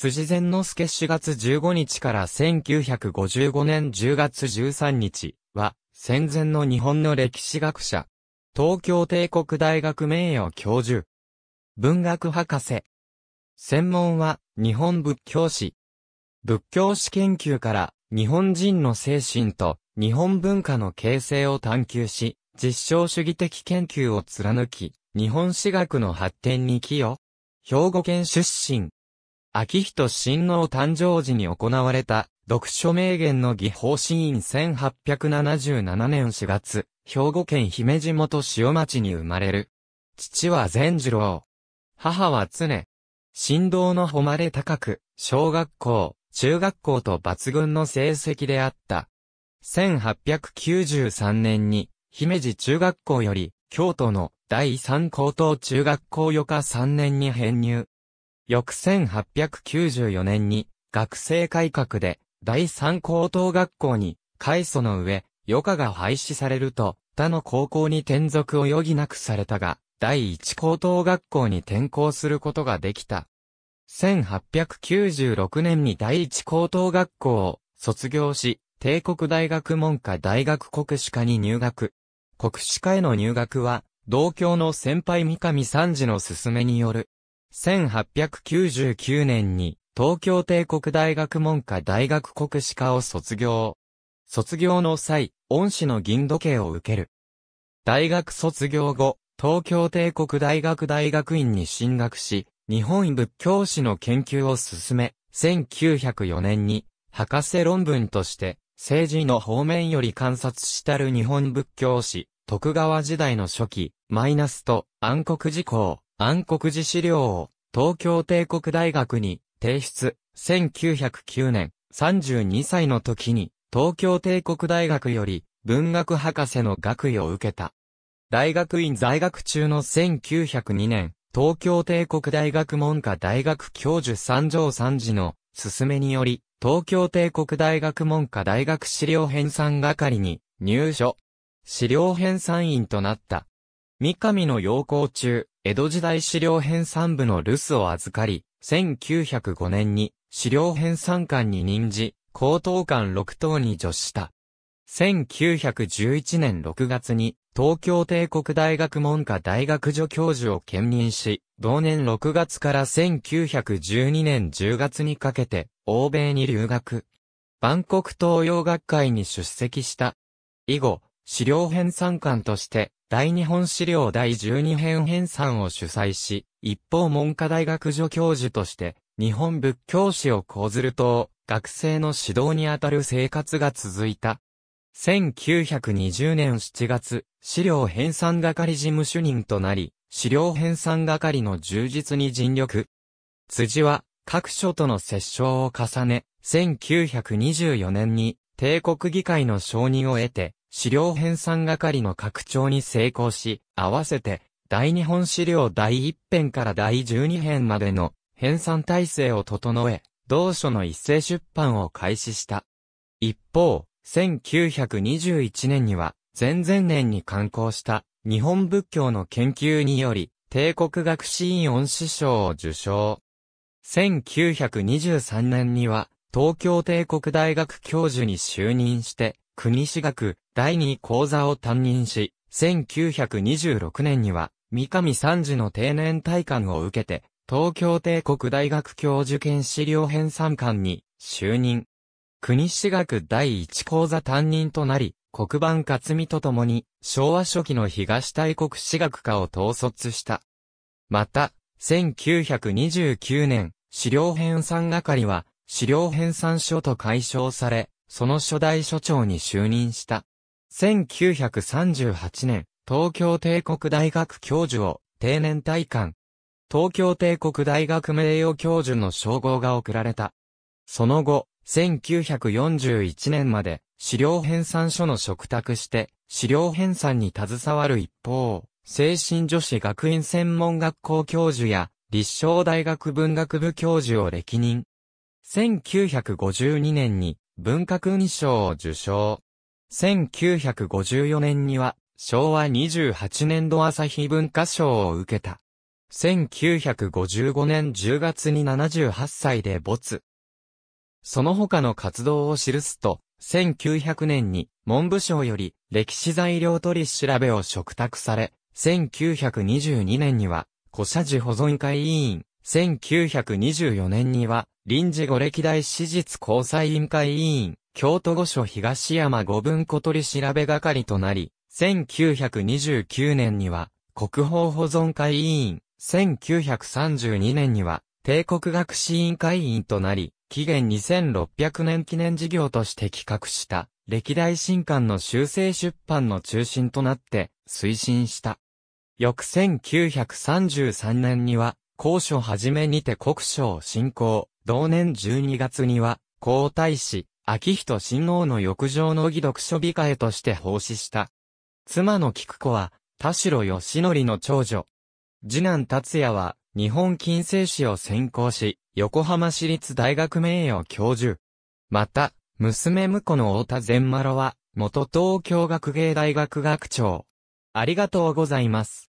辻善之助4月15日から1955年10月13日は、戦前の日本の歴史学者。東京帝国大学名誉教授。文学博士。専門は日本仏教史。仏教史研究から日本人の精神と日本文化の形成を探求し、実証主義的研究を貫き、日本史学の発展に寄与。兵庫県出身。秋人親王誕生時に行われた、読書名言の技法シーン1877年4月、兵庫県姫路元塩町に生まれる。父は善次郎。母は常。振動の誉れ高く、小学校、中学校と抜群の成績であった。1893年に、姫路中学校より、京都の第三高等中学校予科3年に編入。翌1894年に、学生改革で、第三高等学校に、改祖の上、予科が廃止されると、他の高校に転属を余儀なくされたが、第一高等学校に転校することができた。1896年に第一高等学校を卒業し、帝国大学文科大学国史科に入学。国史科への入学は、同郷の先輩三上三次の勧めによる。1899年に、東京帝国大学文科大学国史科を卒業。卒業の際、恩師の銀時計を受ける。大学卒業後、東京帝国大学大学院に進学し、日本仏教史の研究を進め、1904年に、博士論文として、政治の方面より観察したる日本仏教史、徳川時代の初期、マイナスと暗黒事項、暗黒事資料を東京帝国大学に提出、1909年、32歳の時に東京帝国大学より文学博士の学位を受けた。大学院在学中の1902年、東京帝国大学文科大学教授三条三次の勧めにより、東京帝国大学文科大学資料編纂係に入所。資料編纂員となった。三上の陽光中、江戸時代資料編纂部の留守を預かり、1905年に資料編纂官に任じ、高等官六等に助した。1911年6月に東京帝国大学文科大学助教授を兼任し、同年6月から1912年10月にかけて、欧米に留学。万国東洋学会に出席した。以後、資料編纂官として、大日本資料第12編編纂を主催し、一方文科大学助教授として、日本仏教史を講ずると、学生の指導にあたる生活が続いた。1920年7月、資料編纂係事務主任となり、資料編纂係の充実に尽力。辻は、各所との折衝を重ね、1924年に、帝国議会の承認を得て、資料編纂係の拡張に成功し、合わせて、大日本資料第1編から第12編までの編纂体制を整え、同書の一斉出版を開始した。一方、1921年には、前々年に刊行した日本仏教の研究により、帝国学士院恩師賞を受賞。1923年には、東京帝国大学教授に就任して、国史学第二講座を担任し、1926年には、三上三次の定年退官を受けて、東京帝国大学教授兼資料編纂官に就任。国史学第一講座担任となり、黒板勝美と共に昭和初期の東大国史学科を統率した。また、1929年、資料編纂係は、資料編纂書と解消され、その初代所長に就任した。1938年、東京帝国大学教授を定年退官。東京帝国大学名誉教授の称号が贈られた。その後、1941年まで資料編纂書の嘱託して資料編纂に携わる一方、精神女子学院専門学校教授や立正大学文学部教授を歴任。1952年に文化勲章を受章。1954年には昭和28年度朝日文化賞を受けた。1955年10月に78歳で没。その他の活動を記すと、1900年に文部省より歴史材料取り調べを嘱託され、1922年には古社寺保存会委員、1924年には臨時五歴代史実交際委員会委員、京都御所東山五分小取調べ係となり、1929年には国宝保存会委員、1932年には帝国学士委員会委員となり、紀元2600年記念事業として企画した歴代新刊の修正出版の中心となって推進した。翌1933年には、高所はじめにて国省進行、同年12月には、皇太子、秋人親王の浴場の儀読書控えとして奉仕した。妻の菊子は、田代義則の長女。次男達也は、日本近世史を専攻し、横浜市立大学名誉教授。また、娘婿の太田善丸は、元東京学芸大学学長。ありがとうございます。